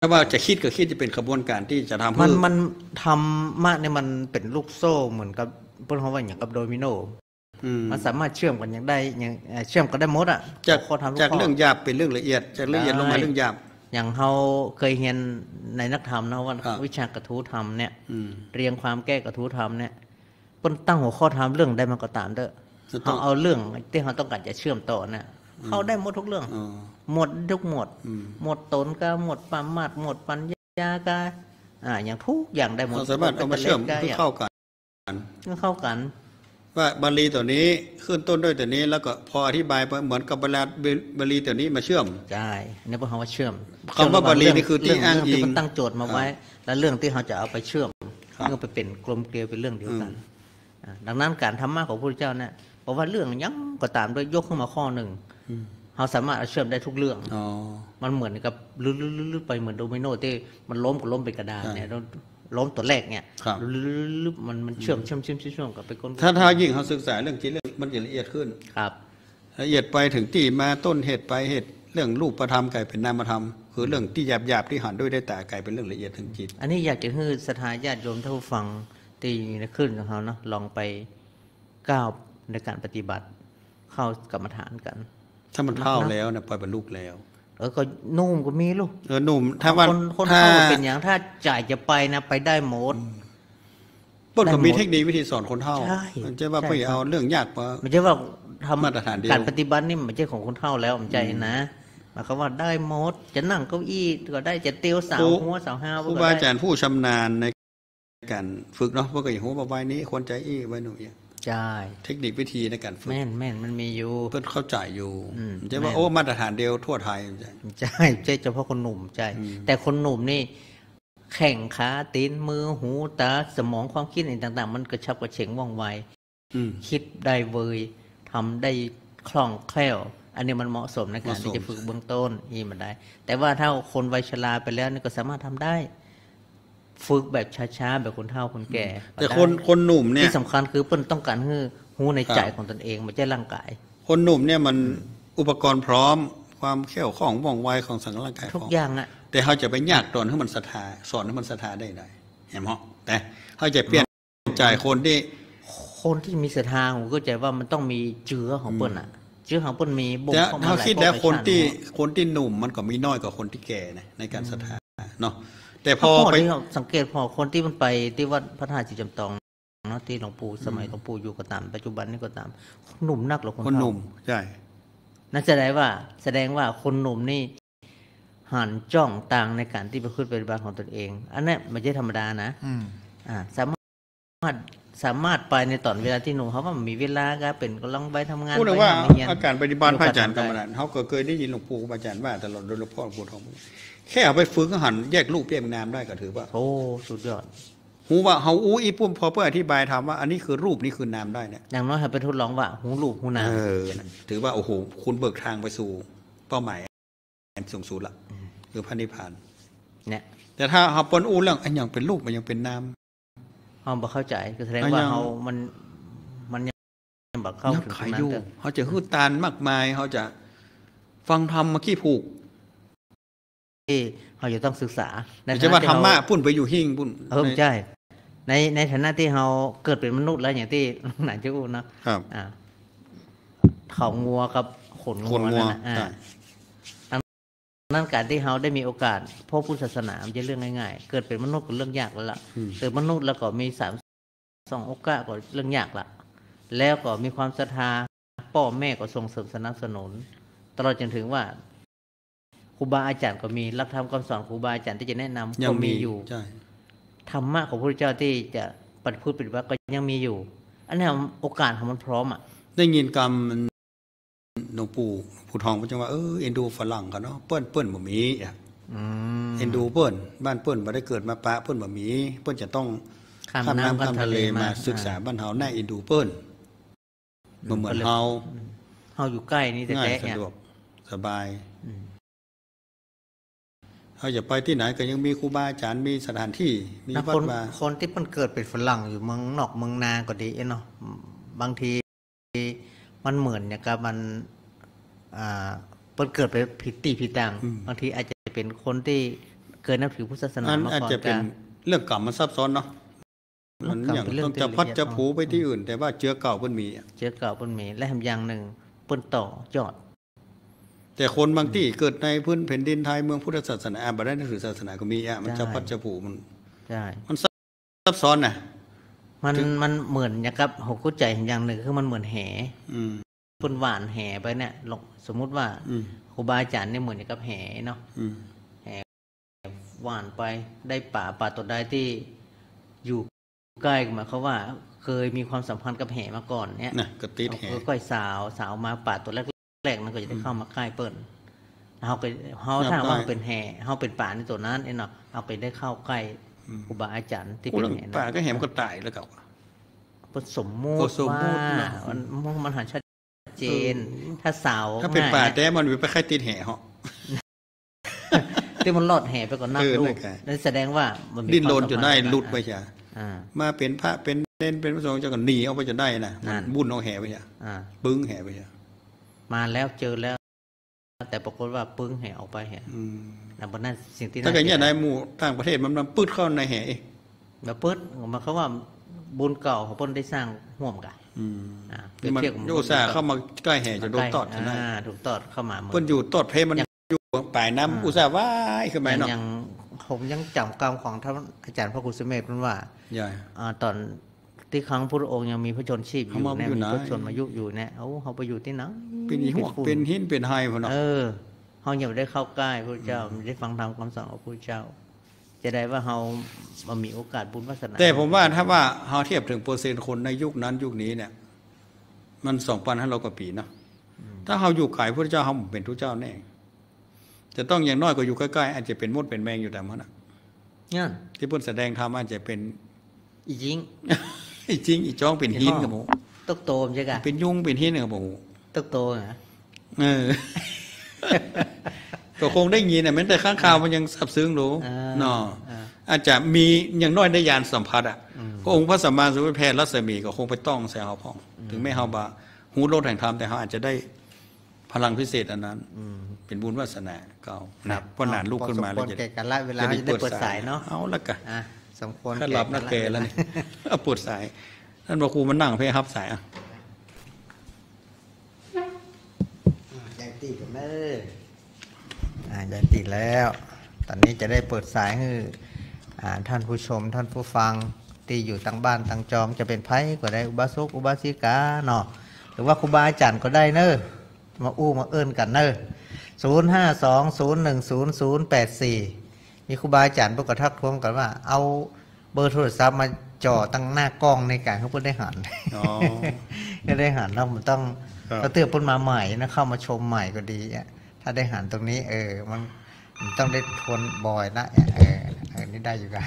ถ้าว่าจะคิดก็คิดจะเป็นขบวนการที่จะทำมันให้มันทำมากเนี่ยมันเป็นลูกโซ่เหมือนกับเพิ่นเขาว่าอย่างกับโดมิโนอืมมันสามารถเชื่อมกันอย่างได้อย่างเอ่อเชื่อมกันได้หมดอะจากข้อทำทุกจากข้เรื่องหยาบเป็นเรื่องละเอียดจากเรื่องละเอียดลงมาเรื่องหยาบอย่างเราเคยเรียนในนักธรรมนะว่าครับวิชากระทู้ธรรมเนี่ยอืมเรียงความแก้กระทู้ธรรมเนี่ยเปิ้นตั้งหัวข้อธรรมเรื่องได้มันก็ตามเด้อจะต้องเขาเอาเรื่องที่เขาต้องการจะเชื่อมต่อเนี่ย เขาได้หมดทุกเรื่องอ๋อหมดทุกหมดอืมหมดตนก็หมดปามาดหมดปัญญาก็อ่า อย่างทุกอย่างได้หมดเราสามารถเอามาเชื่อมได้ให้เข้ากันเข้ากัน ว่าบาลีตัวนี้ขึ้นต้นด้วยตัวนี้ แล้วก็พออธิบายไปเหมือนกับบาลาบาลีตัวนี้มาเชื่อมใช่นี่เป็นคำว่าเชื่อมคำว่าบาลีนี่คือที่เรื่อ้างอิงเรื่ที่มันตั้งโจทย์มาไว้ แล้วเรื่องที่เขาจะเอาไปเชื่อมครับเพื่อไปเป็นกลมเกลียวเป็นเรื่องเดียวกันอ่าดังนั้นการธรรมะของพระพุทธเจ้าเนี่ยบอกว่าเรื่องยังก็ตามด้วยยกขึ้นมาข้อหนึ่ง เขาสามารถเอาเชื่อมได้ทุกเรื่องอ๋อมันเหมือนกับลื้อๆๆๆไปเหมือนโดมิโนที่มันล้มก็ล้มเป็นกระดานใช่เนี่ยแล้วล้มตัวแรกเนี่ยครับลื้อๆๆมันมันเชื่อมเชื่อมเชื่อมเชื่อมเชื่อมกับไปก้นถ้าถ้ายิ่งเขาศึกษาเรื่องจิตเรื่องมันจะละเอียดขึ้นครับ ละเอียดไปถึงที่มาต้นเหตุไปเหตุเรื่องรูปประธรรมไก่เป็นนามธรรมคือเรื่องที่หยาบหยาบๆที่หันด้วยได้ตาไก่เป็นเรื่องละเอียดถึงจิต อันนี้อยากจะให้สถานญาติโยมท่านผู้ฟังที่อยู่ในคลื่นของเขาเนาะลองไปก้าวในการปฏิบัติเข้ากรรมฐานกัน ถ้ามันเท่าแล้วนะปล่อยบรรลุแล้วเออก็นุ่มก็มีลูกเออหนุ่ม ถ้าว่าคนคนถ้าเข้าเป็นอย่างถ้าจ่ายจะไปนะไปได้หมดเปิ้ลก็มีได้หมดเทคนิควิธีสอนคนเท่าใช่มันจะว่าใช่ไปครับเอาเรื่องยากมาไม่ใช่ว่าทำมาตรฐานเดียวการปฏิบัตินี่ไม่ใช่ของคนเท่าแล้วมันใจนะหมายความว่าได้หมดจะนั่งเก้าอี้ก็ได้จะเตียวเสาวหัวเสาวห้าวครูก็บาได้อาจารย์ผู้ชำนาญในการฝึกเนาะพวกก็อย่างหัวบาไว้นี้ควรใจอี้ไว้หนุ่ย ใช่เทคนิควิธีในการฝึกแม่นแม่นมันมีอยู่เพื่อนเข้าใจอยู่อืมมันจะว่าแม่นโอ้มาตรฐานเดียวทั่วไทยมันจะใช่ใช่เฉพาะคนหนุ่มใช่อืมแต่คนหนุ่มนี่ แข่งขาตีนมือหูตาสมองความคิดอะไรต่าง ๆ มันกระชับกระเฉงว่องไวอืมคิดได้เวยทำได้คล่องแคล่ว อันนี้มันเหมาะสมในการเหมาะสมที่จะฝึกเบื้องต้นนี่มันได้ แต่ว่าถ้าคนวัยชราไปแล้วนี่ก็สามารถทำได้ ฝึกแบบช้าๆแบบคนเฒ่าคนแก่ก็แต่ได้คนคนหนุ่มเนี่ยที่สำคัญคือเปิ้นต้องการให้หูในใจครับของตนเองไม่ใช่ร่างกาย คนหนุ่มเนี่ยมันอุปกรณ์พร้อมความเขี้ยวของว่องไวของสังร่างกายทุกพร้อมอย่างอะแต่เขาจะไปยากตอนให้มันศรัทธาสอนให้มันศรัทธาได้ไดเห็นไหมแต่เขาจะเปลี่ยนใจคนที่ คนที่มีศรัทธาผมก็ใจว่ามันต้องมีเจือของเปิ้นอะเจือของเปิ้นมีบ่งจะเข้ามาเขาหลายคิดแล้วภพคนที่หลายชาติคนที่หนุ่มมันก็มีน้อยกว่าคนที่แก่นะในการศรัทธาเนาะ แต่พพออไปที่เราสังเกตพอคนที่มันไปที่วัดพระธาตุจิจำตองเนาะที่หลวงปู่สมัยหลวงปู่อยู่ก็ตามปัจจุบันนี่ก็ตาม หนุ่มนักหรอคนคนหเฒ่านุ่มใช่นั่นแสดงว่า แสดงว่าคนหนุ่มนี่หันจ้องต่างในการที่ประพฤติปฏิบัติของตนเอง อันนี้ไม่ใช่ธรรมดานะอืมอ่าสามารถ สามารถไปในตอนเวลาที่หนุ่มเขาว่ามีเวลาก็เป็นกำลังไปทำงานพูดเลยไปว่าทำเรียนอาการปฏิบัติพระอาจารย์กรรมได้ฐานเขาก็เคยได้ยินหลวงปู่อาจารย์ว่าตลอดโดยหลวงพ่อหลวงปู่ทองแค่เอาไปฝึกหันแยกรูปแยกนามได้ก็ถือว่า โอ้สุดยอดหูว่าเฮาอู้อีปุ่มพอเพื่ออธิบายถามว่าอันนี้คือรูปนี่คือนามได้เนี่ยอย่างน้อยให้ไปทดลองว่าหูลูกหูนามเออนั่นถือว่าโอ้โหคุณเบิกทางไปสู่เป้าหมายอันสูงสุดละคือพระนิพพานเนี่ยแต่ถ้าเฮาปนอู้เรื่องอันยังเป็นรูปมันยังเป็นนาม เขาบอกเข้าใจก็แสดงอะว่ายังเขามันมันยังบอกเข้ายังถึงขายตรงนั้นอยู่เถอะเขาจะฮืดตานมากมายเขาจะฟังธรรมมาขี้ผูกที่เขาจะต้องศึกษาในจะว่าธรรมะที่เปุ่นไปอยู่หิ่งปุ่นเออใช่ในในฐานะที่เราเกิดเป็นมนุษย์แล้วอย่างที่หนานจะอู้เนอะครับ อ่าเขางัวกับขนคนงัวงัวนั่นนะอ่าใช่ นั่นการที่เราได้มีโอกาสพบพุทธศาสนาไม่ใช่เรื่องง่ายๆ เกิดเป็นมนุษย์ก็เรื่องยากแล้วล่ะอืมเกิดมนุษย์แล้วก็มีสามสองโอกาสก็เรื่องยากละแล้วก็มีความศรัทธาพ่อแม่ก็ส่งเสริมสนับสนุน ตลอดจนถึงว่าครูบาอาจารย์ก็มีรับทำคำสอนครูบาอาจารย์ที่จะแนะนำยัก็งมีมีอยู่ใช่ธรรมะของพระพุทธเจ้าที่จะปฏิพูดปฏิบัติก็ยังมีอยู่ อันนี้โอกาสของมันพร้อมอะได้ยินกรรม หลวงปู่ผู้ทองพระจังว่าเออเอ็นดูฝรั่งกันเนาะเปิ้นเปิ้นบ่มีอะอืมเอ็นดูเปิ้นบ้านเปิ้นบ่ได้เกิดมาปะเปิ้นบ่มี เปิ้นจะต้องข้ามข้ามน้ำน้ำข้าข้ามมทะทะเลเลมามาศึกษาบ้านเฮาแน่เอ็นดูเปิ้นบ่เหมือนเฮาเฮาอยู่ใกล้นี่แต่ง่ายแท้สะเนี่ยดวกสบายอืมเขาจะไปที่ไหนก็ยังมีครูบาอาจารย์มีสถานที่มีนะวัคดนวาคนที่มันเกิดเป็นฝรั่งอยู่เมืองนอกเมืองนาก็ดีเนาะบางที มันเหมือนอย่างกับมันอ่าเปิ้นเกิดไปผิดตีผิดตังบางทีอาจจะเป็นคนที่เคยนับถือพุทธศาสนาอันมาอาจก่อนจะเป็นกะเรื่องกรรมมันซับซ้อนเนาะมันกรรมอย่างเป็นเรื่องต้องที่จะพัดละเอียดจะผูอ่อนไปที่อื่น แต่ว่าเจือเก่าเพิ่นมีอะเจอเก่าเปิ้นมีและทำอย่างหนึ่งเปิ้นต่อยอด แต่คนบางที่เกิดในพื้นแผ่นดินไทยเมืองพุทธศาสนาบ่ได้นับถือศาสนาก็มีอะมันจะพัดจะผูมันใช่มันซับซ้อนน่ะ มันมันเหมือนอย่างกับหกกุใจอย่างหนึ่งคือมันเหมือนแหอืมเปิ้นหวานแหไปเนี่ยลงสมมุติว่าอืมครูบาอาจารย์เนี่ยเหมือนอย่างกับแหเนาะอืมหวานไปได้ป่าป่าตัวใดที่อยู่ใกล้หมายเขามว่าเคยมีความสัมพันธ์กับแหมาก่อนเนี่ยน่ะก็ติดแห่ก็สาวสาวมาป่าตัวแรกๆนั้นก็จะได้เข้ามาใกล้เปิ้นเฮาก็เฮาถ้าว่าเป็นแห่เฮาเป็นป่าในตัวนั้นเองเนาะเอาไปได้เข้าใกล้ ครูบาอาจารย์ที่โอ้เป็นเรื่องแห่ป่านั้นก็แหมนก็ตายแล้วเก่าเปิ้นสมมุโอ้ติสมมุว่าติเนาะมันมันหันชัดเจน ถ้าสาวถ้าเป็นป่าง่ยแต่มันไปใครติดแห่เหาะที่มันลอดแห่ไปก่อนนับเออลูนั่กนไงนั่นแสดงว่ามันมีดิ้นความรนจนได้สัมพัธ์หลุดไปกันจ้ะอ่ามาเป็นพระเป็นเน้นเป็นพระสงฆ์จะก็หนีเอาไปจนได้นะนั่นบุญเอาแห่ไปจ้ะอ่าปึ้งแห่ไปจ้ะมาแล้วเจอแล้ว แต่ปรากฏว่าปึ้งแห่ออกไปแห่อืมแล้วบนนั้นสิ่งที่ถ้าเกิดสีเนี่ยในหมู่ต่างประเทศมันมันปืดเข้าในแห่เองแบบปึ๊ดหมายความว่าบุญเก่าของเพิ่นได้สร้างห่วมกันอืมอ่าเปรียบมันเทียบกับโยซาห์เข้ามาใกล้แห่จะโดนตอดจะได้อ่าถูกตอดเข้ามาเหมือนเพิ่นอยู่ตอดเพมันอยู่ปลายน้ำอุตส่าห์ว่ายขึ้นไปเนาะยังผมยังจำกรรมของท่านอาจารย์พระครูสุเมธมันว่าใหญ่อ่าตอน ที่ครั้งพระองค์ยังมีพระชนชีพอยู่เขามาเนี่ยอยู่มีไหนพระชนมายุอยู่เนี่ยเอาเขาไปอยู่ที่ไหนเป็นอีหวกฝุ่เป็นหินเป็นไฮพุ่นเนาะเออเขาอย่าได้เข้าใกล้พระเจ้าไม่ได้ฟังธรรมคำสอนของพระเจ้า จะได้ว่าเขามามีโอกาสบุญวาสนาแต่ผมว่าถ้าว่าเฮาเทียบถึงเปอร์เซ็นต์คนในยุคนั้นยุคนี้เนี่ย มัน2,500กว่าปีเนาะถ้าเฮาอยู่ไกลพระเจ้าเฮาเป็นทุกเจ้าแน่จะต้องอย่างน้อยก็อยู่ใกล้ๆอาจจะเป็นมดเป็นแมงอยู่แต่มันน่ะเนี่ยที่เพิ่นแสดงธรรมอาจจะเป็นอีจิงอี จริงอีจ้องเป็นหินกับผมตกโตมใช่กะเป็นยุงเป็นหินกับผมตกโตนะเออก็คงได้ยินน่ะแม้แต่ข้างข่าวมันยังสับซึ้งรู้อ่าเนาะอ่าอาจจะมีอย่างน้อยได้ยานสัมผัสอะอืมก็องค์พระสัมมาสัมพุทธแพทย์รัศมีก็คงไปต้องใส่เฮาพ่อง ถึงไม่เฮาบาหูโลดแห่งธรรมแต่เฮาอาจจะได้พลังพิเศษอันนั้นอืมเป็นบุญวาสนาเก่านะเพราะหนานลูกขึ้นมาพแล้อวสมควรจะแก่กันละเวลาจะได้เปิดสายเนาะเอาละกันอะ สมควรถ้าหลับนักแก่แล้วนี่เอาปวดสายท่านบอกครูมันนั่งเพื่อฮับสายอะยายตีกันเนออ่ายายตีแล้ว ตอนนี้จะได้เปิดสายให้อ่าท่านผู้ชม ท่านผู้ฟังที่อยู่ตั้งบ้านตั้งจอมจะเป็นไพ่ก็ได้อุบาสกอุบาสิกาเนาะหรือว่าครูบาอาจารย์ก็ได้เนอะมาอู้มาเอิ้นกันเนอะศูนย์ห้าสองศูนย์หนึ่งศูนย์ศูนย์แปดสี่ มีครูบาอาจารย์พวกกระทักท้วงกันว่า เอาเบอร์โทรศัพท์มาจ่อตั้งหน้ากล้องในการเขาเพื่อได้หันอ๋อก็ได้หันแล้วมันต้องครับก็เตือนเพิ่นมาใหม่นะเข้ามาชมใหม่ก็ดีอะถ้าได้หันตรงนี้ เออ มันมันต้องได้ทวนบ่อยนะเออเออนี่ได้อยู่กัน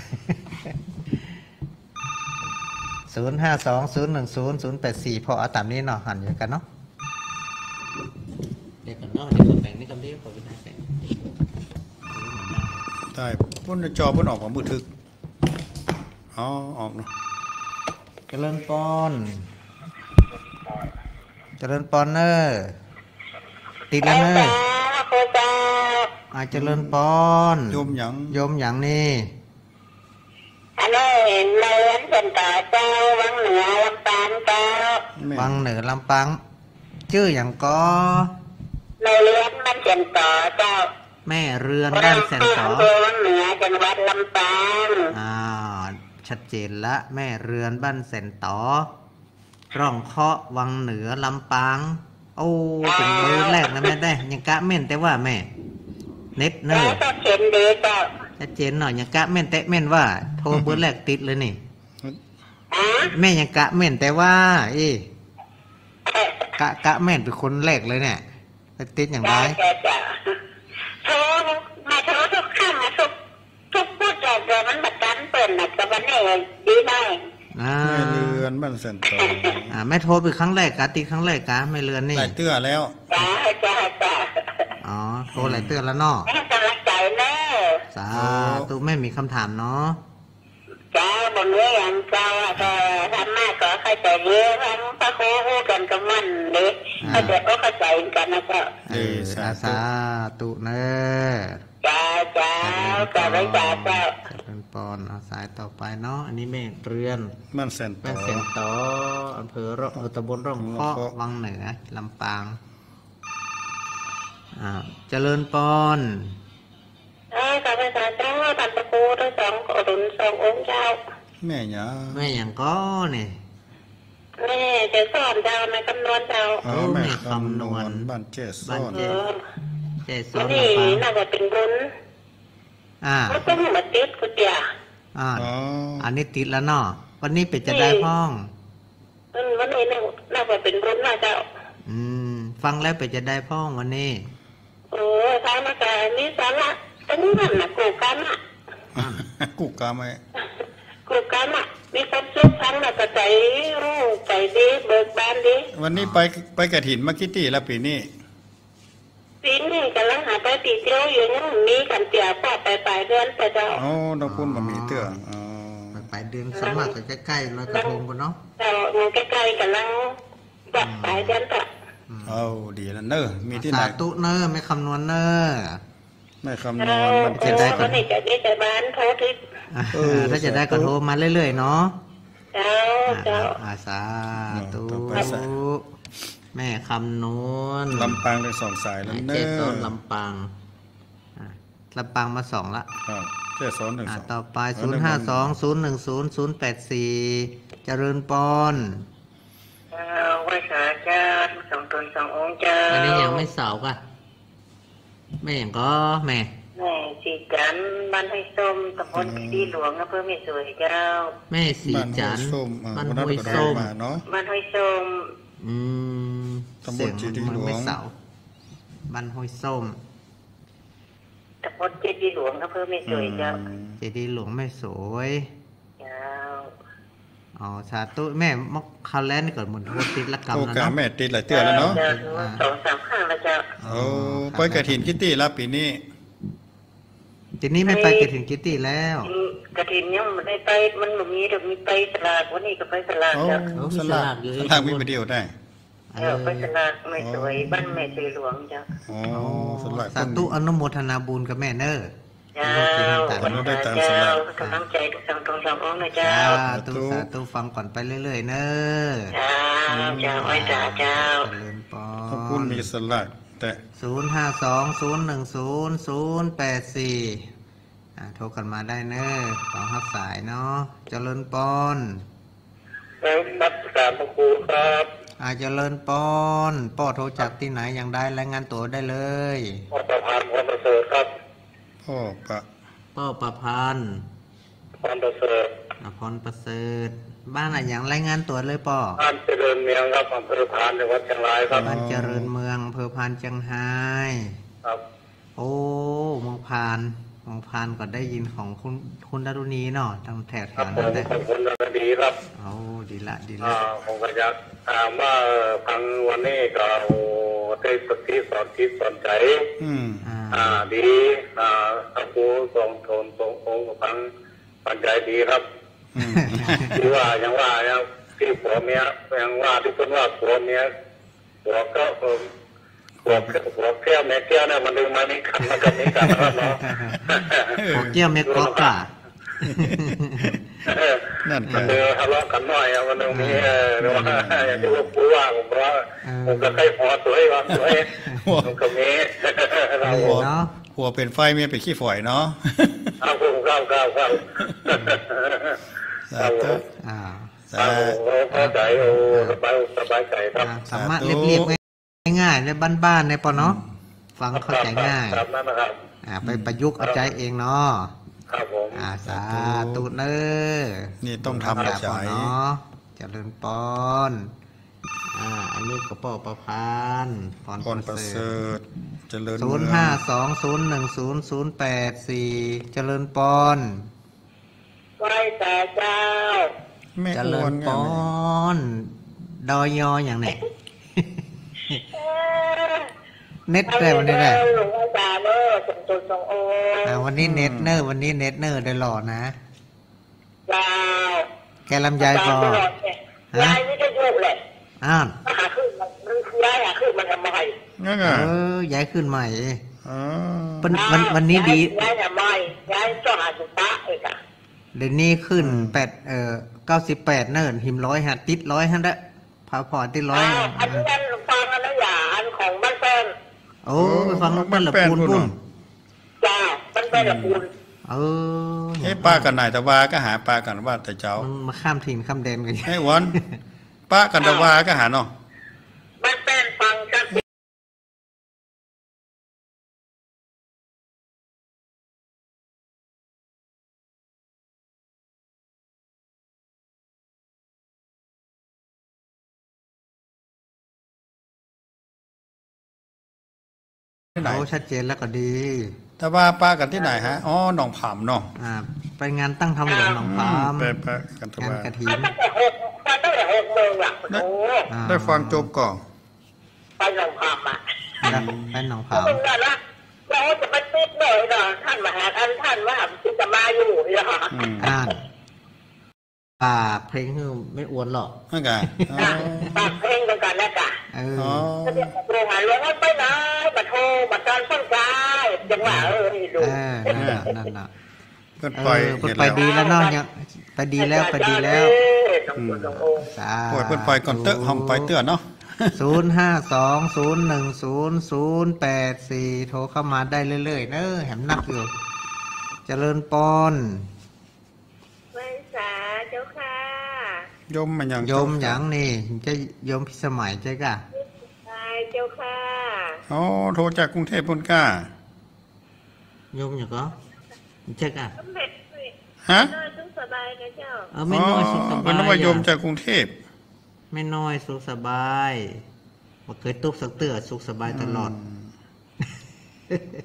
ศูนย์ห้าสองศูนย์หนึ่งศูนย์ศูนย์แปดสี่พอเอาตามนี้เนาะหันอยู่กันเนาะเด็กกันเนาะเด็กกันแบ่งนี่กันเดียวขอไปได้แบ่งได้พุ่นจอพุ่นออกของมือทึกอ๋อออกเนาะเจริญปอนเจริญปอนเนอร์ติดแล้วเนอร์ครูบาอาเจริญปอนโยมหยังโยมอย่างนี้อันนี้ในวันเป็นต่อเจ้าวังเหนือลำปางเจ้าแม่วังเหนือลำปางชื่ออย่างก็ในเรือนมันเป็นต่อเจ้า แม่เรือนด้านแสนต่ออำเภอวังเหนือจังหวัดลำปางอ่าชัดเจนละ แม่เรือนบ้านแสนต่อ ร่องเคาะวังเหนือลำปาง โอ้เป็นเบอร์แรกนะแม่ได้ ยังกะเม่นแต่ว่าแม่ เน็ตเนอแล้วร์ก็เขียนดีเจ้าชัดเจนหน่อยยังกะเม่นแต่เม่นว่า โทรเบอร์แรกติดเลยนี่อ๋อแม่ยังกะเม่นแต่ว่า เอ้กะกะแม่นเป็นคนแรกเลยเนี่ยแล้วติดอย่างไรเจ้าเจ้า โทรมาโทรทุกครั้งนะทุกทุกพูดแต่เดี๋ยวมันบัดกันเปิดหนักกับวันนี้ดีได้อ่าแม่เรือนบ้านเสันตออ่าแม่โทรไปครั้งแรกกะติดครั้งแรกกะไม่เรือนนี่หลายเตื้อแล้วจ้าจ้าจ้าอ๋อโทรหลายเตือนแล้วเนาะให้กำลังใจแม่สาธุไม่มีคำถามเนาะจ้าบนเรื่องอย่างเจ้าแต่ทำมากก็เข้าใจเยอะทั้ง พระครูพูดกันกับมันเด็กเข้าใจก็เข้าใจกันนะเจ้าเออเออสาธุสาธุเนอะจ้าจ้าจ้าไว้จ้าเจ้าเจริญปอนเอาสายต่อไปเนาะอันนี้แม่เรือนมันแสนต่แม่อเสียงต่ออำเภอร่องเออตำบลร่องเคาะร่องเคาะวังเหนือลำปางอ่าเจริญปอนเอ้ยข้าพเจ้าเจ้าท่านพระครูทั้งสองอรุณสององค์เจ้าแม่หยาแม่อย่างก็นี่แม่ จะสอนเจ้าในคำนวณเจ้าอ๋อโอ้แม่แม่คำนวณคำนวณบ้านเจซ่บ้านอนเอเจ๊อเจ๊สอวันนนี้ลำปางน่าจะเป็นบุญอ่าก็ต้องมาติดกุฏิอะอ่าอ๋ออันนี้ติดแล้วเนาะวันนี้เป็ดจะได้พ้องอืมวันนี้น่าน่าจะเป็นบุญนะเจ้าอืม ฟังแล้วเป็ดจะได้พ้องวันนี้เออทางมาแต่นี่สาระตั้งนั่นน่ะกูกันอะกูกาไม่ กูกันอะมีความสุขทั้งน่ะก็ใจรู้ใจดีเบิกบานดีวันนี้ไปไปกระถินมาคิตตี้แล้วปีนี้ปีนี้กำลังหาไปตีเที่ยวอยู่ยังมีกันเตี่ยปอดไปปลายเดือนแต่เจ้าอ๋อดอกคุณบ่มีเตื้ออ๋อไปไปเดือนสามารถจะใกล้ๆลอยกระทงกันเนาะเจ้าอยู่ใกล้ๆกันแล้วแบบปลายเดือนแต่เอาดีแล้วเนอะมีที่ไหนสาธุเนอร์ไม่คำนวณเนอร์ไม่คำนเจ้าวณมันเอจะอได้วันนี้จะได้ใจบ้านโทรทิศอ่าเออ ถ้าจะได้ก็โทรมาเรื่อยๆเนาะเจ้าอ่าเจ้าอาสาธุต่อไปสายแม่คำนวณลำปางได้สองสายแล้วเนเจอะสอนลำปางอ่าลำปางมาสองละครับเจสอนหนึ่งอ่าสองต่อไปศูนย์ห้าสองศูนย์หนึ่งศูนย์ศูนย์แปดสี่เจริญปอนเจ้าไหว้สาเจ้าสองตนสององค์เจ้าอันนี้ยังไม่เสาร์กะแม่อย่างก็แม่แม่ สีจันทร์บ้านให้ส้มตำบลที่หลวงอำเภอเมสวยเจ้า แม่สีบ้านห้จัวยนทร์ส้มอ่าบ้านวันนั้นห้วยก็ได้ส้มมาเนาะบ้านห้วยส้มอืมตำบลเสียงเจดีย์มันหลวงไม่เสาบ้านห้วยส้มตำบลเจดีย์หลวงอำเภอเมสวยเจ้าเจดีย์หลวงไม่สวยเจ้าอ๋อสาธุแม่มกคาแลนด์นี่ก่อนหมดทุกติดละกรรมโอแล้วกาเนาะแม่ติดหลายเตื้อแล้วเนาะจ้สองสามครั้งแล้วเจ้าโอ้ไปกระถินคิตตี้แล้วปีนี้ ทีนี้ไม่ไปกระถึงกิตตี้แล้วอืมกระถินยังไม่ได้ไปมันบ่มีเดี๋ยวมีไปตลาดวันนี้ก็ไปตลาดโอ้เจ้าโอ้สมีลากสลากอยู่สลากมีประเดียวได้เอเอออไปตลาดไม่สวยบ้านแม่สวยหลวงเจ้าอ๋ออ๋อสลากสาธุอนุโมทนาบุญกับแม่เนอร์เจ้าวันนี้ได้ตามสเจ้าลากกำลังใจทุกสองตรงสององค์นะสาเจ้าธุสาธุฟังก่อนไปเรื่อยๆเนอร์เจ้าเจ้าไว้จ้าเจ้าเจริญปอขอบคุณนมีสลาก แต่ศูนย์ห้าสองศูนย์หนึ่งศูนย์ศูนย์แปดสี่โทรกันมาได้เนอร์สองฮับสายเนาะเจริญปอนครับนักศึกษาพระครูครับอาเจริญปอนป้อโทรจากที่ไหนอย่างได้รายงานตัวได้เลยพรประพันธ์พรประเสริฐครับพ่อปะป้อประพันธ์พรประเสริฐนพรประเสริฐ บ้านอะไรอย่างรายงานตัวเลยป้อบ้านเจริญเมียงครับอำเภอพานจังหวัดเชียงรายครับบ้านเจริญเมืองอำเภอพานจังไฮครับ โอ้เมืองพานเมืองพานก็ได้ยินของคุณคุณดารุณีเนาะทางแถบแถครับวผนั้นมได้ขอบคุณดีครับเอาดีละดีอ่าละผมก็อยากถามว่าฟังวันนี้ก็โอ้ได้สติสอนจิตสอนใจ อืมอ่าอ่าดี อ่าพระครูทรงโทนทรงองค์ฟังปัญญาดีครับอืมที่ ว่ายังว่ายังที่ผัวเมียยังว่าที่คนว่าผัวเมียผัวก็เออผัวผัวแก้วแม่แก้วเนี่ยมันดึงมานี่ขันมันก็มีกันนะครับเนาะขอเกี้ยวเมกอกอะนั่นมัก็นเดือทะเลาะกันหน่อยอะมันต้องมีเออหรือว่าอย่างที่ว่าผัวว่าผมว่าผมก็ใครพอสวยว่าสวยมันก็มีเราหัวเนาะหัวเป็นไฟเมียเป็นขี้ฝอยเนาะเอาผมเข้าเข้าเข้า สาธุอ่าสาเอาธุโอ้เข้าใจโอ้สบายสบายใจครับอ่าธรรมะเรียบๆง่ายๆในบ้านๆในปอเนาะฟังเข้าใจง่ายครับนั่นนะครับอ่าไปประยุกต์เอาใจเองเนาะครับผมอ่าสาธุเนอนี่ต้องทำแบแบบบใจเนาะเจริญปอนอ่าอันนี้กระป๋อประพันธ์พรพรประเสริฐเจริญศูเมืนย์องห้าสองศูนย์หนึ่งศูนย์ศูนย์แปดสี่เจริญปอน ไหว้แต่เจ้าแม่เจอ้ริวญนไงปอนดอยออย่างไหนเน็ตได้วันนี้ได้หลวงพ่อจ๋าเนอะส่งตัวส่งโออ่าวันนี้เน็ตเนอร์วันนี้เน็ตเนอร์ได้หล่อนะเจ้าแกลำไยพอ ยายไม่ได้โยกเลยอ้าวหาขึ้นมันยายหาขึ้นมันทำไมงั้นเออะอย้ายขึ้นใหม่ออ๋อเปิ้นวันวันนี้ดีย้ายจะไม่ย้ายต้องหาสุปะเอกอะ เดี๋ยวนี้ขึ้นแปดเอ่อเก้าสิบแปดเนิ่นหิมร้อยฮะติดร้อยฮะละพาพอติดร้อยอ่าอันนี้กันฟังอันนั้นอย่าอันของบ้านแป้นโอ้ไปฟังลูกบ้านละปูนปุ้มจ้าบ้านแป้นละปูนเออเอ้ป้ากันนายตะวาก็หาป้ากันว่าแต่เจ้ามันมาข้ามถิ่นข้ามแดนกันให้วันป้ากันตะวาก็หาเนาะ บ้านแป้นฟังกัน ที่ไหนโอ้ชัดเจนแล้วก็ดีตะวาป้ากันที่ไหนฮะอ๋อหนองผามเนาะอ่าไปงานตั้งทำหลวงหนองพามไปป้ากันตะงานวากระถิมานตั้งแต่หกมาตั้งแต่หกโมงอะโอ้อ่าได้ฟังจบก่อนไปหลงพับอะแล้วไปหนองเพพามราะว่าละเราจะไปติดเลยเนาะท่านมาหาท่านท่านว่าที่จะมาอยู่เนาะอืมอ่านป่ากเพลงคือไม่อวนหรอกนั่นไงอ๋อฝากเพลงกัน กันแล้วกันเออ๋ออก็เดี๋ยวโรงงานหลวงไปไหนมาโทรมาตอนต้นกายจังหวะเออนี่ดูเออนั่นน่ะนั่นน่ะเพิ่นเอปล่อยอเพิ่นเห็นไปแล้วดีแล้วเนาะยังไปดีแล้วไปดีแล้วต้องพูดต้องโอ้สาโอ้ยเพิ่นปล่อยก่อนเตอะห้องปล่อยเตือนเนาะศูนย์ห้าสองศูนย์หนึ่งศูนย์ศูนย์แปดสี่โทรเข้ามาได้เรื่อยๆเนอะแหมนักอยู่ เจริญปอนไม่สาเจ้าค่ะ ยมมันยังโยมหยังนี่จะโยมพิสมัยใช่กะตายเจ้าค่ะอ๋อโทรจากกรุงเทพพุ่นก้าโยมอย่างก็ใช่กะแม่ฮะน้อยต้องสบายนะเจ้าเออไม่น้อยสุขสเป็นบายว่ายมอะจากกรุงเทพไม่น้อยสุขสบายบ่เคยตุกสักเตือสุขสบายตลอด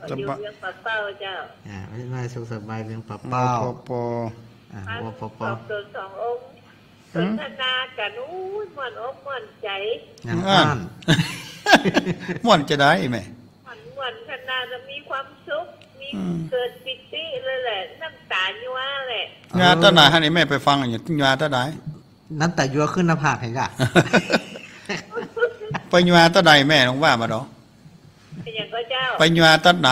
อยู่ยังปัดเป้าเจ้าอ่าไม่น้อยสุขสบายเพียงปะปเป้าปปอ่าอันวสปอปอบตนสององค์ สนทนากันอู้ยม่วนอกม่วนใจอย่างอ่านม่วนจะได้ไหมม่วนม่วนขนาดจะมีความสุข มีอืมเกิดปิติเลยแหละ น้ำตายัวแหละงานตาไหนฮะนี่แม่ไปฟังอย่างงานตาไหนนั้นแต่ยัวขึ้นหน้าผากเห็นกะไปงานตาไหนแม่ลองว่ามาดอกเป็นอย่างก็เจ้าไปงานตาไหน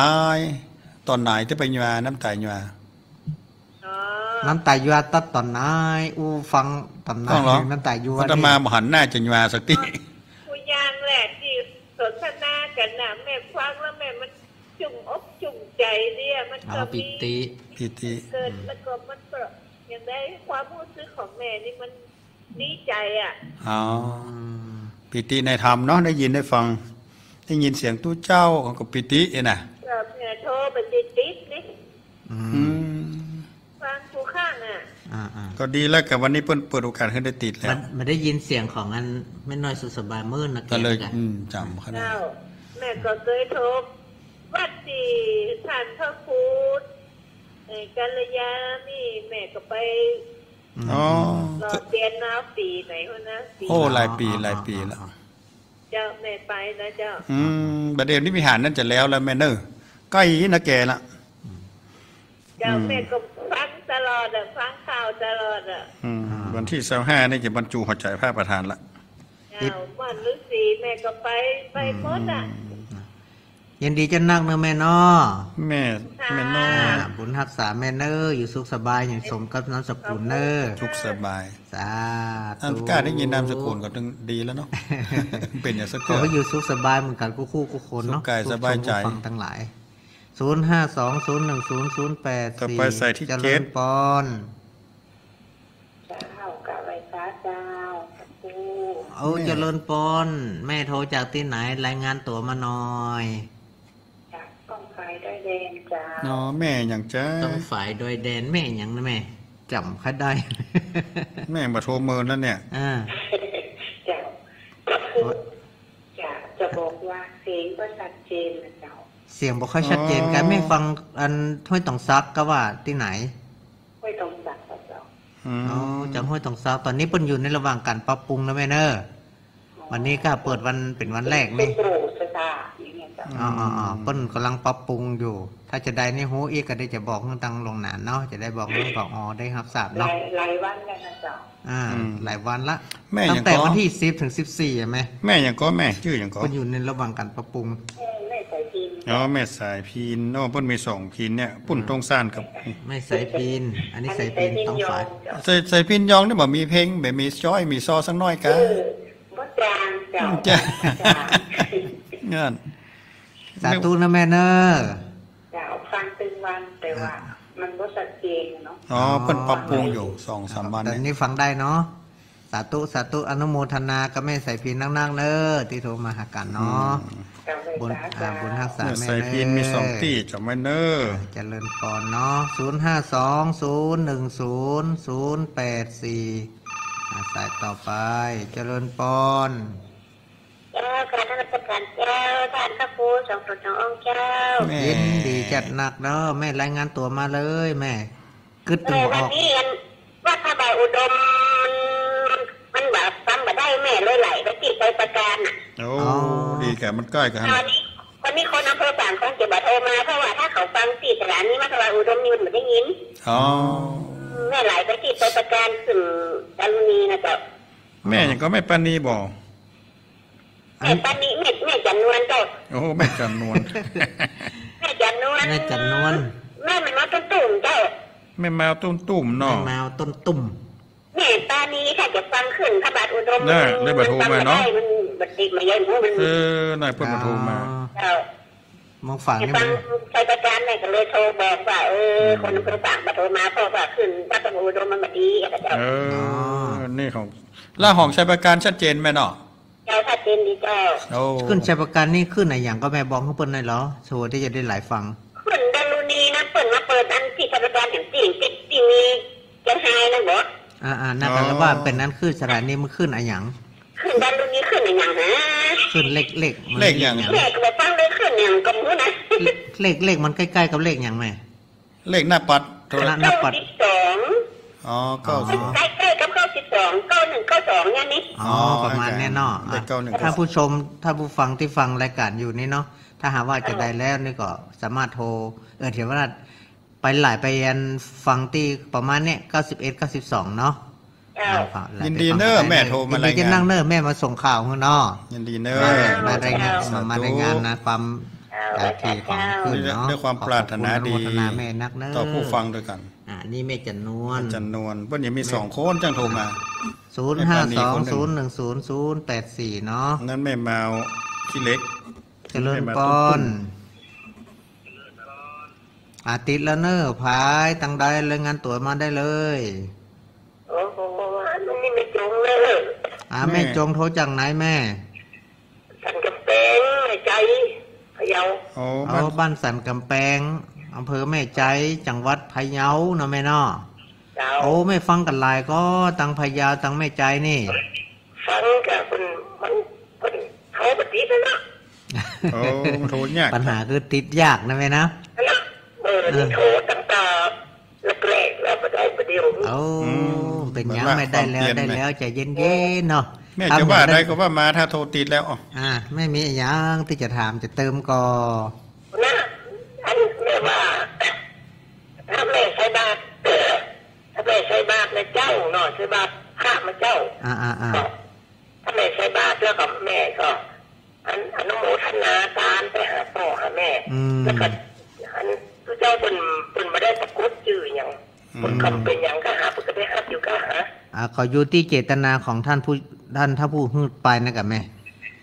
ตอนไหนที่ไปงานน้ำตาหยาอ๋อ น้ำตายัวตัดตอนนายอู้ฟังตอนนาต้องเหรอยน้ำตายัวมันจะมาหันหน้าจะงานสักทีผู้ยางแหละที่สนทนากันน่ะแม่ฟังแล้วแม่มันจุ่มอกจุ่มใจเนี่ยมันเอาก็ปิมีติพิธีเกิดแล้วก็มันก็อย่างได้ความรู้สึกของแม่นี่มันดีใจอะอ๋ออืมปิติในธรรมเนาะได้ยินได้ฟัง ได้ยินเสียงตู้เจ้าของกับปิติเองน่ะก็แม่โทรไปติดติดนี่อือืม มฟังผู้ข้างอะอ่าอ่าก็ดีแล้วกับวันนี้เพิ่นเปิดโอกาสให้ได้ติดแล้มัวนมันได้ยินเสียงของอันไม่น้อยสุดสบายมื่นนะแกก็เลยกันอืมจำขนาดเจ้าแม่ก็เคยโทรวัดที่ท่านพระพุทธเอ่อกัลยานี่แม่ก็ไปอ๋อรอเตียนนาปีไหนคนนะปีโอ้หลายปีหลายปีแล้ว เจ้าแม่ไปนะเจ้า อืมประเดี๋ยวนี้วิหารนั่นจะแล้วแล้วแม่เนอใกล้นะแกละ เจ้าอืมแม่ก็ฟัง ตลอดอะฟังข่าวตลอดอะอืมวันที่สิบห้านี่จะบรรจุหัวใจพระประธานละเจ้ามันฤาษีแม่ก็ไปไปหมดอะยินดีจะนักเนอะแม่เนอแม่แม่น้ออ่ายบุญรักษาแม่เนออยู่สุขสบายอย่างสมกับน้ำสกุลเนอทุกข์สบายสาอันธุกล้าได้ยินนามสกุลก็ถึงดีแล้วเนาะเป็นอย่างสักขเกิอดให้อยู่สุขสบายเหมือนกันคู่คู่คู่คนเนาะสุขกายสบายใจผู้ชมผู้ฟังทั้งหลาย ศูนย์ห้าสองศูนย์หนึ่งศูนย์ศูนย์แปดต่อสี่ไปใส่ที่เจเจ็ริดญปอนเจ้ากับไว้พระเจ้าพระครูเอาเจริญปอนแม่โทรจากที่ไหนรายงานตัวมาหน่อยจากกองไฟได้แดงเจ้าเนาะแม่อย่างจ้าต้องฝ่ายโดยแดนแม่อย่างนะแม่จำค่ได้ แม่มาโทรเมินแล้วเนี่ย อ่าเจ้าก็คือจะจะบอกว่าเสียงก็ชัดเจนนะเจ้าเสียงบอกค่อยชัดเจนอ๋อกันไม่ฟังอันห้วยตองซักก็ว่าที่ไหนไม่ต้องสักนะเจ้าอืมอ๋อจังห้วยตองซักตอนนี้เปิ้นอยู่ในระหว่างการปรับปรุงนะแม่เนอะวันนี้ก็เปิดวันเป็นวันแรกเป็นี่นโปรชะตาอย่างเงี้ยเจ้าอ๋ออ๋ออ๋อเปิ้นกำลังปรับปรุงอยู่ ถ้าจะได้นี่ฮู้อีกก็ได้จะบอกเรื่องตังลงหนานเนาะจะได้บอกเรื่องบอกอ๋อได้รับทราบหเนาะลายหลายวันแล้วนะเจ้าอ่าหลายวันละแม่ตั้องย่างแต่ก็วันที่สิบถึงสิบสี่ใช่ไหมแม่อย่างก็แม่ชื่ออย่างก็เปิ้นอยู่ในระหว่างการปรับปรุงแม่แม่ใส่ทีม อ๋อแม่สายพินโอ้เพิ่นมีสองพินเนี่ยปุ่นตรงซ่านกับไม่ใส่พินอันนี้ใส่พินต้องฝาดใส่ใส่พินยองนี่บ่มีเพลงแบบมีจ้อยมีซอสักหน้อยกะบ่จางเจ้าจ้ะจางงั้นสาธุนะแม่เนอะเจ้าฟังตึงวันแต่ว่า มันบ่ชัดเจนเนาะอ๋อเพิ่นปรับปรุงอยู่สองสามวันแต่เนี่ยนี่ฟังได้เนาะสาธุสาธุอนุโมทนากับแม่ใส่พินนั่งๆเนอะที่โทรมาหากันเนาะเจ้าเลย บุญสาอ่าบุญทักษะแม่แม่สายพินมีสองตี้จำไว้เนอเจริญปอนเนาะศูนย์ห้าสองศูนย์หนึ่งศูนย์ศูนย์แปดสี่สายต่อไป เจริญปอนเจ้าการท่านประการเจ้าท่านพระครูสองตนสององค์เจ้าแม่ยินดีจัดหนักเนาะแม่รายงานตัวมาเลยแม่กึดตึงแม่หัวอวันอกนี้อันว่าพระบาทอุดมมันมันแบบซ้ำมาได้แม่เลยไหลไปติดไปประการน่ะโอ้ดี แกมันใกล้กันวันนี้วันนี้คนอำเภอปางคงจะบัโทรมาเพราะว่าถ้าเขาฟังติดสถานีมัธยมอุดมนี่มันไม่ได้ยินอ๋อแม่ไหลไปติดไปประการถึงดารุณีนะเจ้าแม่ยังก็ไม่ปานนีบ่แม่ปานนี้แม่แม่จันนวลเจ้าโอ้แม่จำนวนแม่จันนวลแม่จันนวลแม่มันมาตุ้มตุ่มๆเจ้าแม่แมวตุ้มตุ่มๆแม่เนาะแมวต้นตุ่ม แม่ปานี้ถ้าจะฟังขึ้นพระบาทอุดมได้ได้บัดโทรมาเนาะมันบัดติดมาเยอะมันเออนายเพิ่นมาโทรมาเจ้ามองฝั่งจะนี่ฟัมังนใช้ประการแม่ก็เลยโทรบอกว่าเออคนอำเภอปางมาโทรมาเพราะว่าขึ้นพระบาทอุดมมันมาดีอะเจ้าเออนี่ของล่าของใช้ประการชัดเจนไหมเนาะเจ้าถ้าเจนดีเจ้าโอ้ขึ้นใช้ประกันนี่ขึ้นอะไรอย่างก็แม่บอกเขาเปิ้นได้เหรอโชว์ที่จะได้หลายฟังขึ้นดารุณีนะเปิดมาเปิดอันที่พระประการแห่งจริงจริงมีจะหายนะบอก อ่าอ่าน่ากันแล้วว่าเป็นนั้นขึ้นสถานีมันขึ้นอะไรอย่างขึ้นดารุณีขึ้นอย่างฮะขึ้นเลขเลขมันเลขอย่างแม่ก็บอกฟังเลยขึ้นอย่างกับนู้นนะเลขเลขมันใกล้ๆกับเลขอย่างแม่เลขหน้าปัดโทรหน้าเก้าปัดสิบสองอ๋อเก้าสิบใกล้ใกล้ๆกับเก้าสิบสองเก้าหนึ่งเก้าสองเนี่ยนี่อ๋อประมาณเนี้ยเนาะเลขเก้าหนึ่งถ้าผู้ชมถ้าผู้ฟังที่ฟังรายการอยู่นี่เนาะถ้าหากว่าจะได้แล้วนี่ก็สามารถโทรเออเถียว่า ไปหลายไปยันฟังที่ประมาณเนี้ยเก้าสิบเอ็ดเก้าสิบสองเนาะเจ้าเอาหลายยินไปดีฟังเนอได้แม่โทรมายินราดียจะงานั่นงเนอแม่มาส่งข่าวข้างนอกยินดีเนอมารายงานสธุมารายงานนะความดาทีของขึ้นเนาะด้วยความปรารถนาดีขอบคุณอนุโมทนาแม่นักเนอต่อผู้ฟังด้วยกัน อ่านี่แม่จันนวลจำนวนเพิ่นยังมีสองคนจังโทรมาศูนย์ห้าสองศูนย์หนึ่งศูนย์ศูนย์แปดสี่เนาะนั้นแม่แมวขี้เล็กเจริญปอน อาติดแล้วเนอะพายตังใดรายงานตัวมาได้เลยโอ้โหอันนี้ไม่จงเลยอ่าแม่จงโทรจากไหนแม่ สันกำแพงไม่ใจพะเยาโอ้เอาบ้านบ้านสันกำแพงอำเภอแม่ใจจังหวัดพะเยาเนาะแม่เนาะเจ้าโอ้ไม่ฟังกันหลายก็ตังพะเยาตังแม่ใจนี่ ฟังกับมันมันมันเขาปฏิทินนะโอ้มันโทรยากปัญหาคือติดยากนะแม่นะ นะเออนี่โทรตั้งแต่แรกๆแล้วมาได้ประเดี๋ยวนี้เอาเป็นยังไม่ได้แล้วได้แล้วใจเย็นๆเนาะแม่จะว่าอะไรก็ว่ามาถ้าโทรติดแล้วอ๋ออ่าไม่มีอย่างที่จะถามจะเติมก่อนะอันแม่ว่าถ้าแม่ใช้บาตรเออถ้าแม่ใช้บาตรในเจ้าเนาะใช้บาตรพระมาเจ้า อ่าอ่าอ่าถ้าแม่ใช้บาตรแล้วก็แม่ก็อันอนุโมทนาทานไปหาพ่อหาแม่อืมแล้วก็อัน ผู้เจ้าเป็นเป็นมาได้สะกดจื่ออย่างคนคำเป็นอย่างก็หาเพื่อได้หับอยู่ก็หาอ่าขออยู่ที่เจตนาของท่านผู้ท่านถ้าผู้ฮืดไปนะกับแม่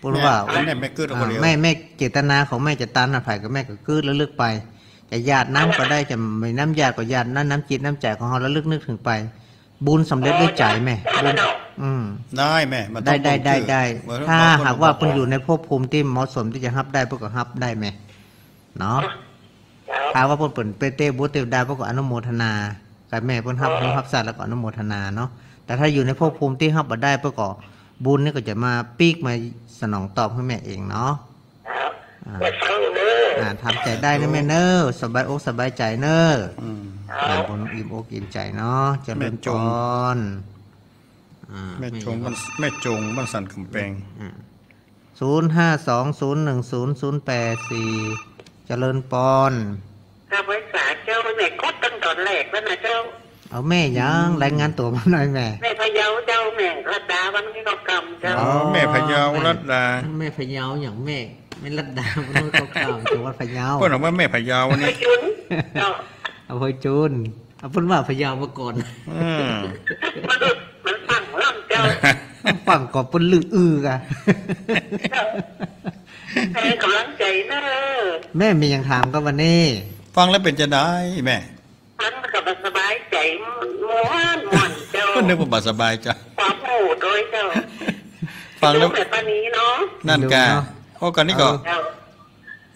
พูดว่าแม่แม่กึดเอาคนเดียวอ่าแม่แม่เจตนาของแม่จะตันอภัยกับแม่ก็คืดระลึกไปจะญาติน้ำก็ได้จะไม่น้ำญาติก็ญาติน้ำน้ำจิตน้ำใจของเราระลึกนึกถึงไป บุญสำเร็จด้วยใจแม่บุญอืมได้แม่มันต้ได้องได้ได้ชื่อได้เหมือนถ้าบงคนหากว่าบเพิ่นอยู่ในภพภูมิที่เหมาะสมที่จะรับได้เพิ่นก็รับได้ไหมเนาะ เจ้าถ้าว่าเพิ่นเปิ่นเปเต้บุตรเตวดาเพิ่นก็อนุโมทนากับแม่เพิ่นรับรู้รับสัตว์แล้วก็อนุโมทนาเนาะแต่ถ้าอยู่ในภพภูมิที่รับบ่ได้เพิ่นก็บุญนี่ก็จะมาปีกมาสนองตอบให้แม่เองเนาะเจ้าแม่ฟังอยู่เนอะอ่าทำใจได้นะแม่เนอ้อสบายอกสบายใจเนอ้ออืมอ่าบุญอิ่มอกอิ่มใจเนาะเจริญแม่จพงรอ่าแม่จงบ้านแม่จงบ้านสันกำแพงศูนย์ห้าสองศูนย์หนึ่งศูนย์ศูนย์แปดสี่ เจริญปอนถ้าไว้สาเจ้าแม่กดตั้งตอนแรกแล้วนะเจ้า เอาแม่ยังรายงานตัวมาหน่อยแม่ แม่พะเยาเจ้าแม่รัตดาวันนี้ก็กรรมเจ้าอ๋อแม่พะเยารัตดา แม่พะเยาอย่างแม่ไม่ลัดดามันนู้นเก่าๆจังหวัดพะเยาเพิ่นบอกว่าแม่พะเยาไม่นี่ยุนเจ้าเอาไว้จูนเอาเพิ่นว่าพะเยามาก่อนอืมมันมันสั่งล่ำเจ้าฝั่งก่อนเพิ่นลืออือกะ ให้กำลังใจเนอะแม่มียังถามก็วันนี้ ฟังแล้วเป็นจะได้แม่ มันกับสบายใจม้วนม่วนเจ้าก็นึกว่าบ่สบายใจความโหดโดยเจ้าฟังแล้วดูแบบปานนี้เนาะนั่นกะเพราะกันนี่ก็เจ้า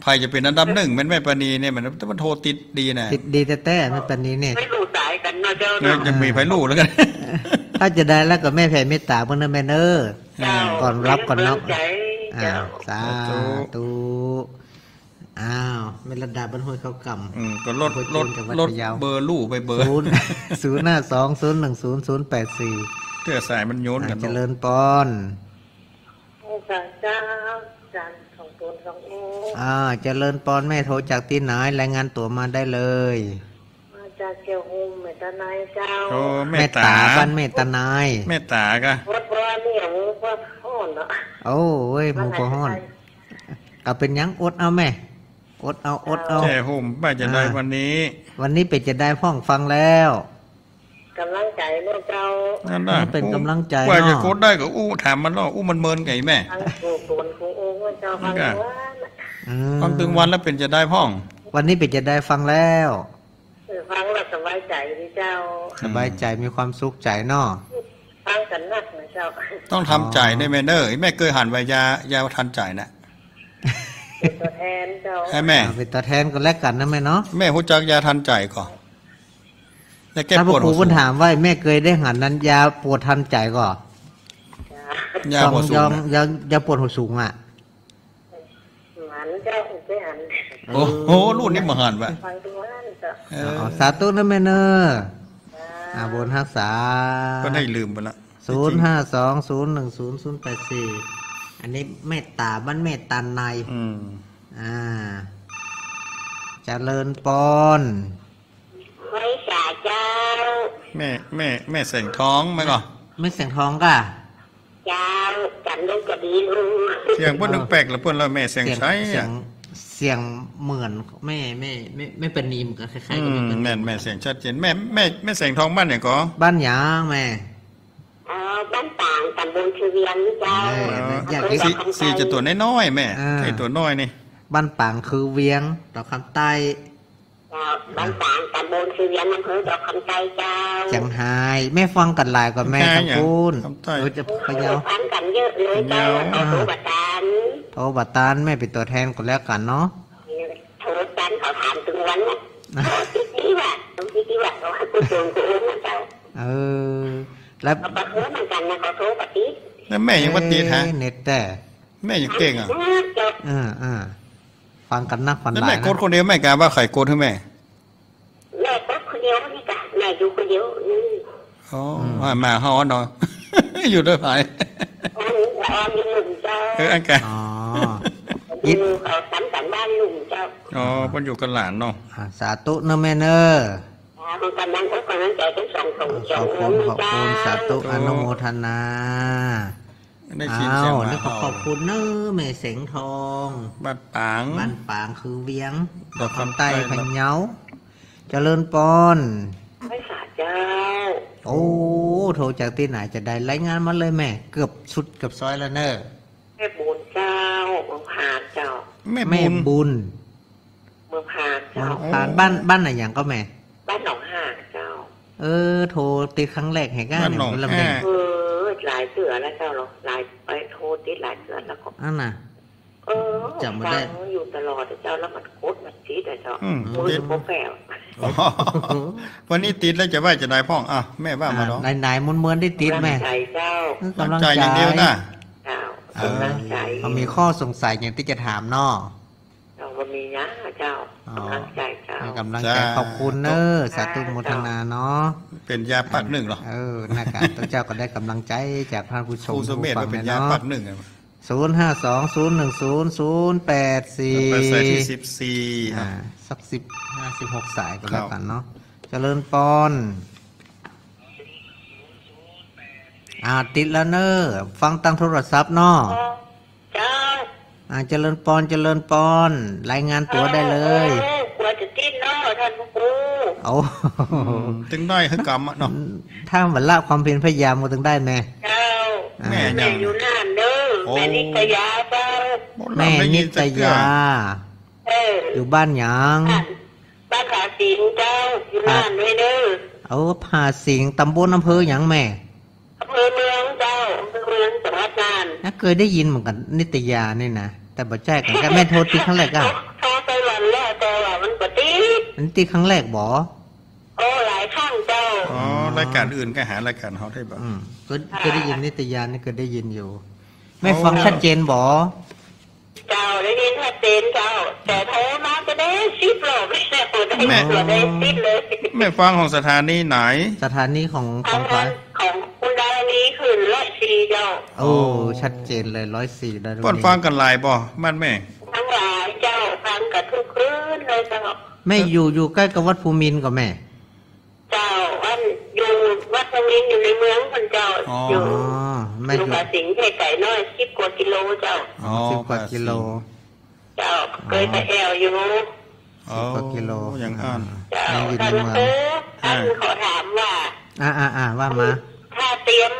ภัยจะเป็นอันดับหนึ่งแม่นแม่ปณีเนี่ยมันมันโทรติดดีนะติดดีแต่แต่ไม่เป็นนี้เนี่ยไม่รู้สายกันเนาะเจ้าเนี่ยเนาะจะมีไผลูกแล้วกัน ถ้าจะได้แล้วก็แม่แผ่เมตตาเพิ่นนะแม่เนอเจ้าก่อนรับก่อนนับ ให้กำลังใจอ้าเจ้าวสาธุอ้าวเมลดาบรรห้วยเขากำอืมก็ลดไปลจูดนกับวัดลดพะเยาเบอร์ลูกไปเบอร์ศูนย์ศูนย์ห้าสองศูนย์หนึ่งศูนย์ศูนย์แปดสี่เพื่อสายมันโยนกันเจเนาะริญปอนพระเจ้าจันทร์ของตนขององค์อ่าเจริญปอนแม่โทรจากที่ไหนรายงานตัวมาได้เลยมาจากเกียวหุมเมตนายเจ้าโอ้แม่แม่ตาตาบ้านแม่ตานายแม่ตากะวัดว่าเนี่ยวัดห้ อนเนาะโอ้เว้ยหมูกระห้อนก็เป็นหยังอดเอาแม่อดเอาอดเอาแช่ห่มป้าจะได้อ่าวันนี้ วันนี้เป็ดจะได้พ้องฟังแล้วกำลังใจเนาะเจ้านั่นน่ะเป็นกำลังใจว่าจะเนาะโคตรได้ก็อู้ถามมันเนาะอู้มันเมินไก่แม่ทั้งโกตนขององค์ว่าเจ้าพังว่าอืมฟังถึงวันแล้วเป็นจะได้พ่อง วันนี้เป็ดจะได้ฟังแล้วเออฟังแล้วสบายใจดีเจ้า สบายใจมีความสุขใจเนาะ ฟังกันนักนะเจ้า ต้องทำใจได้แม่เนอร์แม่เคยหันไว้ยายาทันใจนะเป็นตัวแทนเจ้าให้แม่เอาเป็นตัวแทนกันแล้วกันนะแม่เนาะแม่หูจักยาทันใจก่อนแล้วแก้ถ้าปพระวดครูหัวเพิ่นถามว่าแม่เคยได้หันนั้นยาปวดทันใจก่อยาหัวสูยองงยายาปวดหัวสูงอะหมันเจ้าไปหันโอ้โหรุ่นนี้มาหันวะฟังดูว่าเจ้าเออเอาสาธุนะแม่เนอ อาบนฮักษาก็ได้ลืมไปละศูนย์ห้าสองศูนย์หนึ่งศูนย์ศูนย์แปดสี่อันนี้เมตตาบ้านเมตตาในอืมอ่าเจริญปอนไม่จ่าเจ้า แม่แม่แม่แสงท้องไหมก่อนไม่เสียงทองก่ะเจ้าจันได้ก็ดีลูกเสียงเพิ่นนึงแปลกแล้วเพิ่นแล้วแม่แสงใช้เสียอะง เสียงเหมือนไม่ไม่ไม่ไม่เป็นนีมกันคล้ายๆอืกับมไม่เป็นนีแม่นแม่แสงชัดเจนแม่แม่แม่แสงทองบ้านเนี่ยก็บ้านหยางแม่เอ่อบ้านต่างตำบลชื่อเวียงเจ้าเอออยากอำเภสีดอกคำไสีจะตัวน้อยๆแม่อ่าไอ้ตัวน้อยนี่บ้านปางคือเวียงดอกคำใต้เจ้าบ้านต่างตำบลชื่อเวียงอำเภอดอกคำไตเจ้าจังไห้แม่ฟังกันหลายกว่าแม่แม่ทั้งอย่างคูณคำใต้เออจะพะเยาพันกันเยอะเลยเจ้าพะเยาเขาโทรบัตานโอ้บัตตานแม่เป็นตัวแทนกันแล้วกันเนาะโทรกันเขาถามถึงวันน่ะโทรติดที่ว่าตรงที่ที่ว่าเขาให้กูโจงกูเองนะเจ้าเออแล้วเขาประเทือเหมือนกันนะเขาโทรปฏิแล้วแม่ยังว่าตีดฮะเน็ตแต่แม่ยังเก่งอะเจ้าอ่าอ่า ฟังกันนักฟันแล้วหลาแม่ยโกดนะคนเดียวแม่กล้าว่าไข่โกดให้แม่แม่ก็คนเดียวนี่กะแม่อยู่คนเดียวนี่อ๋อว่ามาเฮาเนาะอยู่ด้วยไผอันอันนี้หนุ่มเจ้าเอออันกะอ๋ออยู่เขาสันกันบ้านหนุ่มเจ้าอ๋อเพิ่นอยู่กับหลานเนาะอ่าสาธุเนอะแม่เนอะมันกำลังก็กำลังใจทั้งสองสองขอบคุณขอบคุณสาธุอนุโมทนา ได้ชินอ้าเสียงวหมานี่ขอเฮาขอบคุณเนอะแม่เสงทองบ้านปางบ้านปางคือเวียงดอกคำใต้ใต้พะเยาเจริญปอนไม่สาเจ้า โอ้โทรจากที่ไหนจะได้รายงานมาเลยแม่ เกือบสุดเกือบซอยแล้วเนอะแม่บุญเจ้าเมืองพานเจ้าแม่แม่บุญบุญเมืองพานเมืเจ้าองผ่านบ้านบ้านไหนอย่างก็แม่ บ้านหนองห่างเจ้า เออ โทรติดครั้งแรกให้ก้าบ้านเนี่ยหนองคนละแห่แม่เออ หลายเสือแล้วเจ้าหรอหลายไปโทษติดหลายเสือแล้วก็อันน่ะเออจำไม่ได้ฟังอยู่ตลอดเจ้าแล้วมันโคตรมันชีดอะเจ้าอืมมือติดโปรแปลอ๋อวันนี้ติดแล้วจะว่าจะได้พ่องอะแม่ว่ามาเนาะไหนไหนๆมวนเมือนได้ติดแม่กำลังใจเจ้ากำลังใจใจอย่างเดียวนะเจ้าเออกำลังใจเขามีข้อสงสัยอย่างที่จะถามเนาะเราก็มีนะเจ้าอ๋อกำลังใจเจ้าให้กำลังใจขอบคุณเนอะสาธุโมทนาเนาะ เป็นยาปักหนึ่งเหรอเออนะครับตัวเจ้าก็ได้กำลังใจจากท่านผู้ชครูมสมเมธผู้ฟัว่างเป็นเนายาปักะหนึ่งอะศูนย์ห้าสองศูนย์หนึ่งศูนย์ศูนย์แปดสี่ไปใส่ที่สิบสี่อ่าสักสิบห้าสิบหกสายก็ครัแล้บวกันเนาะเจริญปอนอ่าติดแล้วเนอะฟังตั้งโทรศัพท์เนาะเจ้าอ่าเจริญปอนเจริญปอน รายงานตัวได้เลยโอ้กลั วจะจิ้นเนาะท่านพระครูเอาถึงได้คือกรรมอะเนาะถ้าเหมือนละความเพียรพยายามก็ถึงได้แม่เจ้าแม่แม่ยังอยู่น่านเด้อโอ้แม่นิตยาเจ้าแม่นิตยาเอออยู่บ้านหยางบ้านบ้านขาสิงเจ้าอยู่น่านด้วยเด้อเอาผ่าสิงตำบลอำเภอหยางแม่อำเภอเมืองเจ้าอำเภอเมืองจังหวัดน่านน่าเคยได้ยินเหมือนกันนิตยานี่นะแต่บ่แจ้กันกันแม่โทรตีครั้งแรกอะ อันตีครั้งแรกบ่โอ้หลายครั้งเจ้าอ๋อรายการอื่นก็หารายการเขาได้บ่อืมก็เคยได้ยินนิตยานี่เคยได้ยินอยู่ ไม่ฟังชัดเจนบ่เจ้าได้ยินชัดเจนเจ้า แต่โทรมาก็ได้สิบรอบไม่ได้ได้ตัวได้สิบเลยแม่ฟังของสถานีไหน สถานีของขทาองงนั้ฟ้านของคุณดารณีขึ้นร้อยสี่เจ้า โอ้ชัดเจนเลยร้อยสี่ได้ป้อนฟังกันหลายบ่บ้านแม่ทั้งหลายเจ้า ฟังกันทุกคืนเลยเจ้าแม่อยู่อยู่ใกล้กับวัดภูมินทร์กับแม่ เจ้าอันอยู่วัดตรงนี้อยู่ในเมืองคนเจ้าอ๋ออยู่อ๋อแม่ลูอกยู่อาสิงห์ไข่ไก่น้อยสิบกว่ากิโลเจ้าอ๋อสิบกว่ากิโล เจ้าเคยไปแอวอยู่อ๋อสิบกว่ากิโลอย่างอ่านเจ้ายังอยู่ในท่านเมืองครูท่านขอถามว่า อ่าอ่าอ่าว่ามาถ้าเตรียม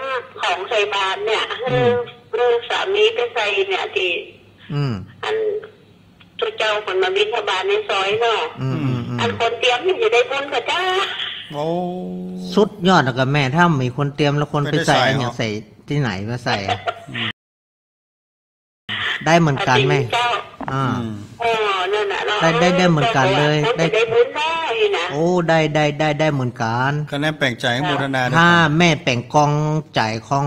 ของใส่บาตรเนี่ยอืมเรื่องสามีไปใส่เนี่ยที่อืมอัน ตัวเจ้าคนมาบิณฑบาตในซอยเนาะอืมอืมอือันมคนเตรียมนี่จะได้บุญกับจ้าโอ้สุดยอดแล้วกับแม่ถ้ามีคนเตรียมแล้วคนไม่ไปได้ใส่ใส่อันเหรออย่างใส่ที่ไหนมาใส่อะได้เหมือนกันแม่เจ้าอ่าอืมอ๋อนั่นน่ะเนาะได้ได้ได้เหมือนกันเลยคนได้จะได้บุญได้นะโอ้ได้ได้ได้ได้เหมือนกันคะแนนแปลงใจให้โมทนาด้วยถ้ากันแม่แป่งกองจ่ายของ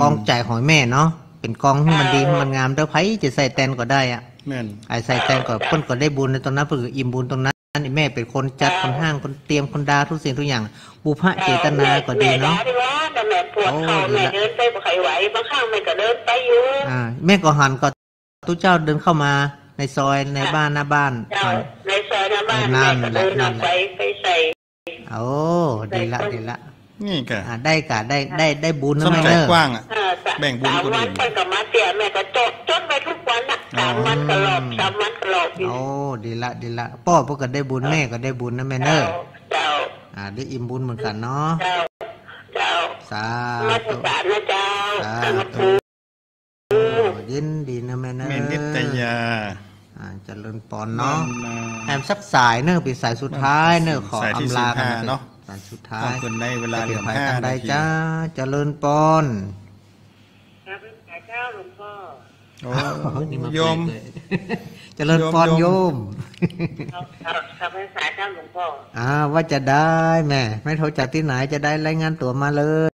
กองจ่ายของแม่เนาะเป็นกองให้มันดีให้มันงามเด้อไผจะใส่แตนก็ได้อะ แม่นไอ้ใส่แตนก็เพิ่นก็ได้บุญในตรงนั้นเพิ่นก็อิ่มบุญตรงนั้นไอ้แม่เป็นคนจัดคนห้างคนเตรียมคนดาทุกสิ่งทุกอย่างบุพเจตนาก็ดีเนาะแม่ด่ว่าแต่แม่ปวดเข่าโอ้ดีแม่ละเดินไปบ่ค่อยไหวบางครั้งแม่ก็เดินไปอยู่อ่าแม่ก็หันก็ตู้เจ้าเดินเข้ามาในซอยในบ้านหน้าบ้านเจ้าหันในซอยหน้าบ้านนั่แม่นก็แหละเดินนั่อนอกแหละไปไปใส่โอ้ดีละดีละนี่กะอ่าได้กะได้ได้ได้บุญนะสมแม่ใจเนอะกว้างอะเออสะแบ่งบุญสามคนอื่วันนเพิ่นก็มาเสียแม่ก็จดามวันก็หลอบสามวันก็หลอบอยู่โอ้ดีละดีละพ่อพวกก็ได้บุญแม่ก็ได้บุญนะแม่เนเจ้าอะเจ้าอ่าได้อิ่มบุญเหมือนกันเนาะเจ้าเจ้าสามาสธุการนะเจ้าสาท่านธุครูยินดีนะแม่เนอะเมนิตยาอ่าเจริญปอนเนาะมแอมสักสายเนอะเป็นสายสุดท้ายเนอะขอสายที่อำลากัน15เนาะสายสุดท้าขอยบคุณในเวลาเหลือไปห้าทางใดนาทีจ้าเจริญปอน ครับเจ้าหลวงพ่อ โอ้นี่าโยมเปลกเลยเจริญปอนโยมครับครับครับภาษาเจ้าหลวงพ่ออ่าว่าจะได้แม่ไม่โทรจากที่ไหนจะได้รายงานตัวมาเลย